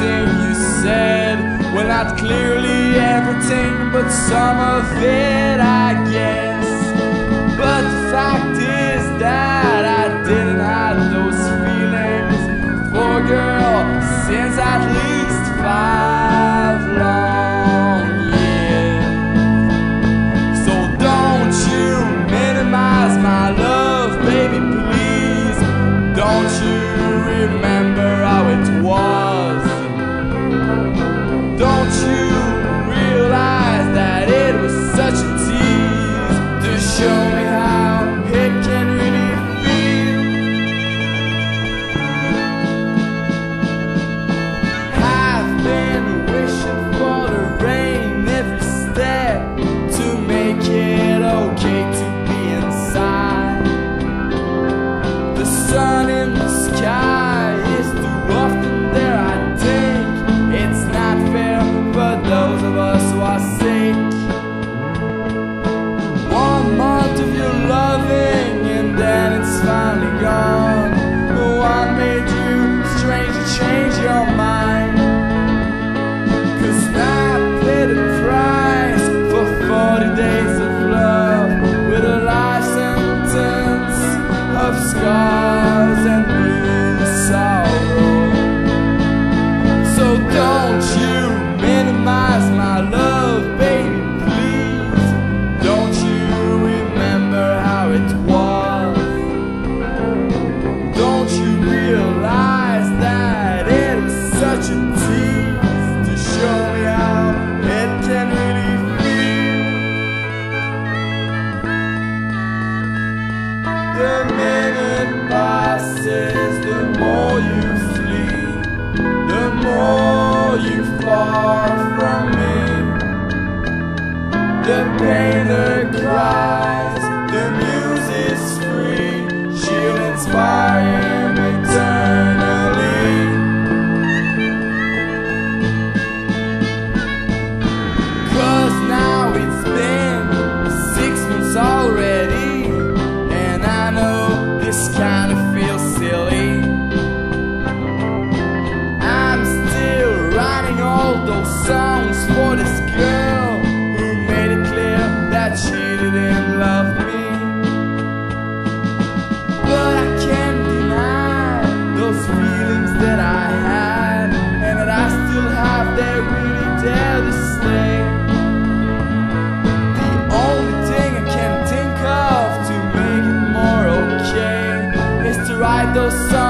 everything you said. Well, not clearly everything, but some of it, I guess. The minute passes, the more you flee, the more you fall from me. The do sol